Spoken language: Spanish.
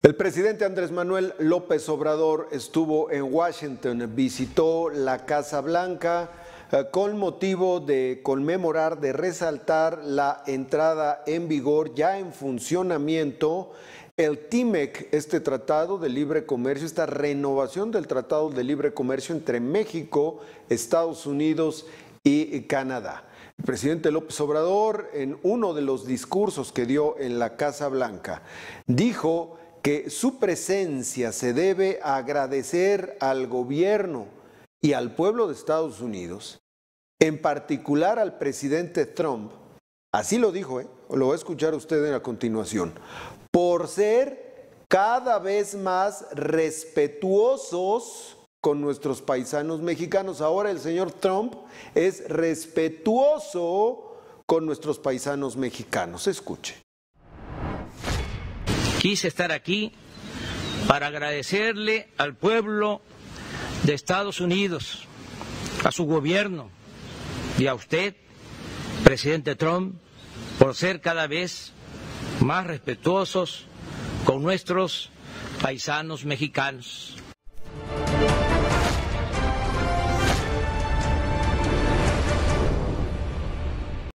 El presidente Andrés Manuel López Obrador estuvo en Washington, visitó la Casa Blanca eh, con motivo de conmemorar, de resaltar la entrada en vigor, ya en funcionamiento, el TIMEC, este tratado de libre comercio, esta renovación del tratado de libre comercio entre México, Estados Unidos y Canadá. El presidente López Obrador, en uno de los discursos que dio en la Casa Blanca, dijo que su presencia se debe agradecer al gobierno y al pueblo de Estados Unidos, en particular al presidente Trump, así lo dijo, ¿eh? lo va a escuchar usted a continuación, por ser cada vez más respetuosos con nuestros paisanos mexicanos. Ahora el señor Trump es respetuoso con nuestros paisanos mexicanos. Escuche. Quise estar aquí para agradecerle al pueblo de Estados Unidos, a su gobierno y a usted, presidente Trump, por ser cada vez más respetuosos con nuestros paisanos mexicanos.